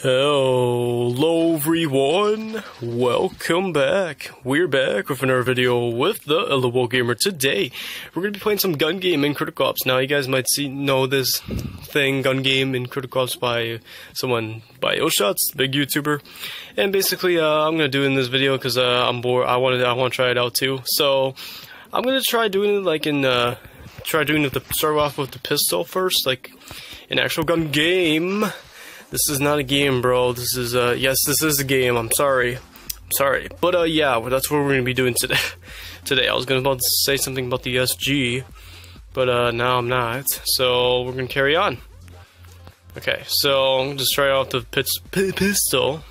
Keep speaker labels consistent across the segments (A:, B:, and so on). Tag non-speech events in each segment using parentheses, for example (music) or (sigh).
A: Hello everyone, welcome back. We're back with another video with the LOL Gamer. Today, we're going to be playing some gun game in Critical Ops. Now, you guys might see know this thing, gun game in Critical Ops by someone, by ILLSHOTZ, big YouTuber. And basically, uh, I'm going to do it in this video because uh, I'm bored, I wanted, I want to try it out too. So, I'm going to try doing it like in, uh, try doing it, the, start off with the pistol first, like an actual gun game. This is not a game, bro. This is, uh, yes, this is a game. I'm sorry. I'm sorry. But, uh, yeah, that's what we're gonna be doing today. (laughs) today. I was gonna about to say something about the SG, but, uh, now I'm not. So, we're gonna carry on. Okay, so, I'm just try out the pistol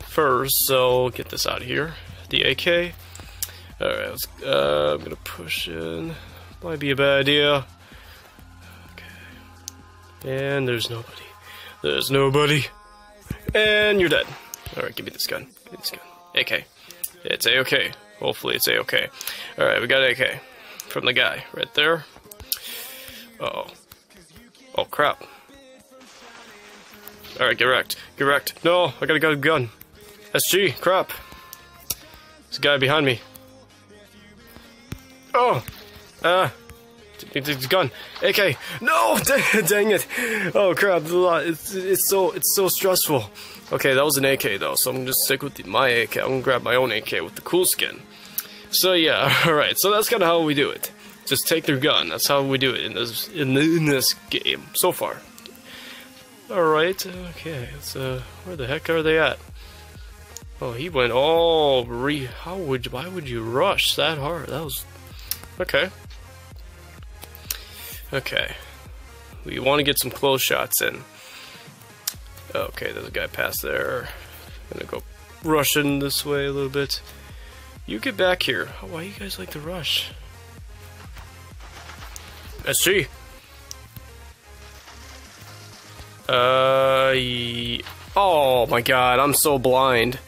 A: first. So, get this out of here. The AK. Alright, uh, I'm gonna push in. Might be a bad idea. Okay. And there's nobody. There's nobody. And you're dead. Alright, give me this gun. Give me this gun. AK. It's A-OK. Hopefully it's A-OK. Alright, we got AK. From the guy. Right there. Uh oh Oh, crap. Alright, get wrecked. Get wrecked. No, I gotta get a gun. SG, crap. There's a guy behind me. Oh! Ah! It's gun. AK. No, (laughs) dang it. Oh crap! It's it's so it's so stressful. Okay, that was an AK though, so I'm gonna just stick with the, my AK. I'm gonna grab my own AK with the cool skin. So yeah, (laughs) all right. So that's kind of how we do it. Just take their gun. That's how we do it in this in, in this game so far. All right. Okay. So where the heck are they at? Oh, he went all re. How would? Why would you rush that hard? That was okay. Okay. We want to get some close shots in. Okay, there's a guy past there. I'm gonna go rushing this way a little bit. You get back here. Oh, why you guys like to rush? SG. Uh, oh my god, I'm so blind.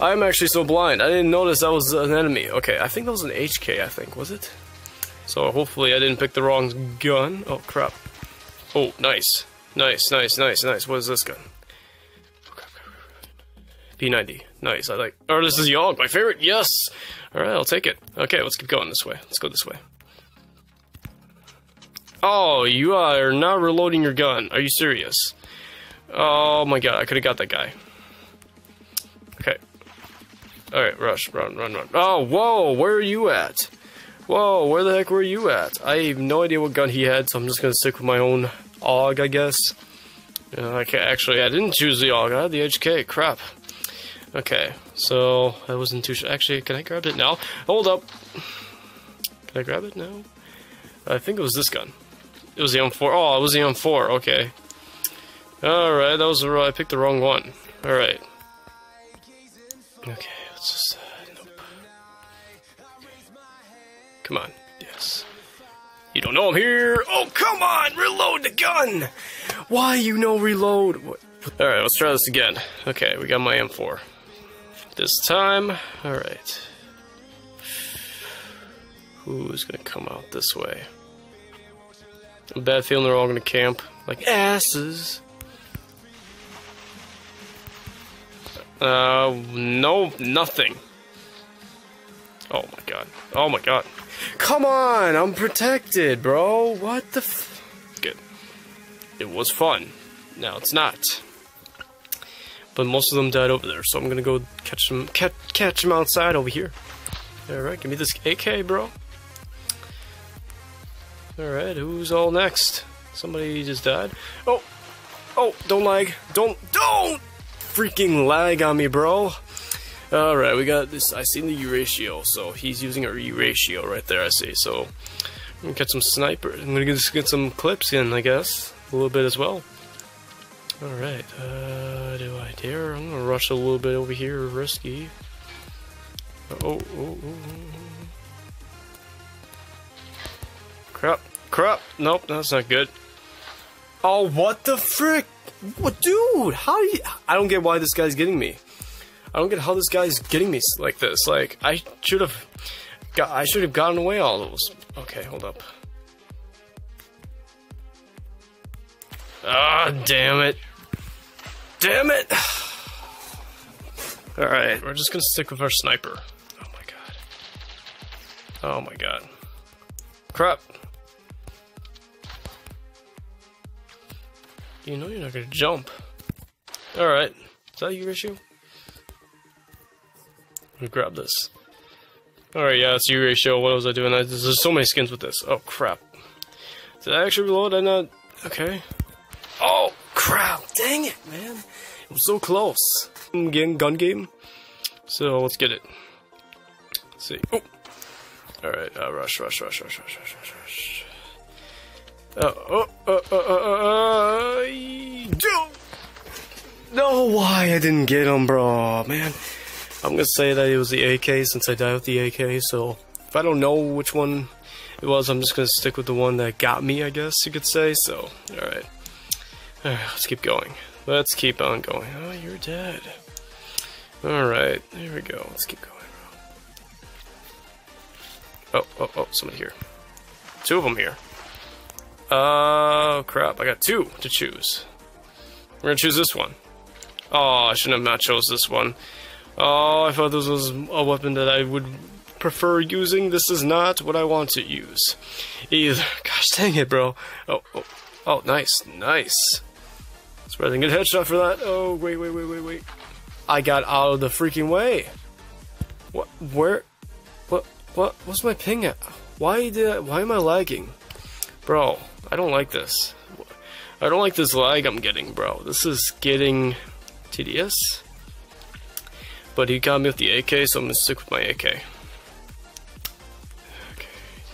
A: I'm actually so blind. I didn't notice that was an enemy. Okay, I think that was an HK, I think, was it? So hopefully I didn't pick the wrong gun. Oh, crap. Oh, nice. Nice, nice, nice, nice. What is this gun? P90. Nice. I like. Oh, this is AUG, my favorite. Yes. All right, I'll take it. Okay, let's keep going this way. Let's go this way. Oh, you are not reloading your gun. Are you serious? Oh my god, I could have got that guy. Okay. Alright, rush, run, run, run. Oh, whoa, where are you at? Whoa, where the heck were you at? I have no idea what gun he had, so I'm just gonna stick with my own AUG, I guess. Uh, okay, actually, I didn't choose the AUG, I had the HK, crap. Okay, so I wasn't too sure. Actually, can I grab it now? Hold up. Can I grab it now? I think it was this gun. It was the M4. Oh, it was the M4, okay. Alright, that was the I picked the wrong one. Alright. Okay, Come on. Yes. You don't know I'm here. Oh, come on. Reload the gun. Why you know reload? Alright, let's try this again. Okay, we got my M4. This time, alright. Who's gonna come out this way? A bad feeling they're all gonna camp like asses. Uh, no, nothing. Oh my god. Oh my god. Come on, I'm protected, bro. What the f- Good. It was fun. Now it's not. But most of them died over there, so I'm gonna go catch them, catch, catch them outside over here. Alright, give me this AK, bro. Alright, who's all next? Somebody just died. Oh! Oh, don't lag. Don't, don't freaking lag on me, bro. Alright, we got this. I seen the U ratio, so he's using a ratio right there, I see. So, I'm gonna get some sniper. I'm gonna just get some clips in, I guess. A little bit as well. Alright, uh, do I dare? I'm gonna rush a little bit over here, risky. Oh, oh, oh, oh. Crap, crap. Nope, that's not good. Oh, what the frick? What, dude? How do you. I don't get why this guy's getting me. I don't get how this guy's getting me like this. Like I should have got I should have gotten away all those. Okay, hold up. Ah, damn it. damn it! (sighs) Alright, we're just gonna stick with our sniper. Oh my god. Oh my god. Crap. You know you're not gonna jump. Alright. Is that your issue? Grab this. Alright, yeah, it's U ratio. What was I doing? There's so many skins with this. Oh, crap. Did I actually reload? I not. Okay. Oh, crap. Dang it, man. It was so close. Again, gun game. So, let's get it. Let's see. Oh. Alright, uh, rush, rush, rush, rush, rush, rush, rush, rush. Uh, oh, uh, uh, uh, uh, uh, no, why I didn't get him, bro, man. I'm gonna say that it was the AK since I died with the AK, so if I don't know which one it was, I'm just gonna stick with the one that got me, I guess you could say, so, alright. Alright, let's keep going. Let's keep on going. Oh, you're dead. Alright, there we go. Let's keep going. Oh, oh, oh, somebody here. Two of them here. Oh, crap. I got two to choose. We're gonna choose this one. Oh, I shouldn't have not chose this one. Oh, I thought this was a weapon that I would prefer using. This is not what I want to use. Either. Gosh dang it, bro. Oh, oh, oh, nice, nice. Spreading a headshot for that. Oh, wait, wait, wait, wait, wait. I got out of the freaking way. What? Where? What? What? What's my ping at? Why did? I, why am I lagging, bro? I don't like this. I don't like this lag I'm getting, bro. This is getting tedious. But he got me with the AK, so I'm gonna stick with my AK. Okay.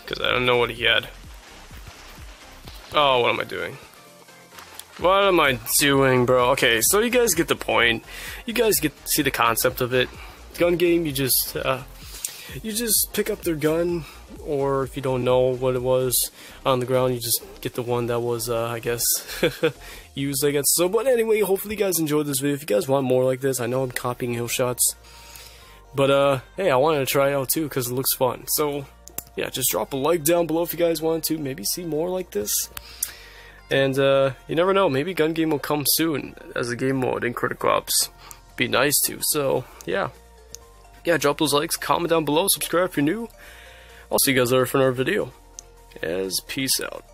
A: Because I don't know what he had. Oh, what am I doing? What am I doing, bro? Okay, so you guys get the point. You guys get see the concept of it. Gun game, you just uh, you just pick up their gun, or if you don't know what it was on the ground, you just get the one that was, uh, I guess, (laughs) used, I guess. So, but anyway, hopefully you guys enjoyed this video. If you guys want more like this, I know I'm copying ILLSHOTZ, but uh, hey, I wanted to try it out too because it looks fun. So, yeah, just drop a like down below if you guys want to maybe see more like this. And uh, you never know, maybe gun game will come soon as a game mode in Critical Ops. Be nice to. So, yeah yeah, drop those likes, comment down below, subscribe if you're new. I'll see you guys later for another video. As peace out.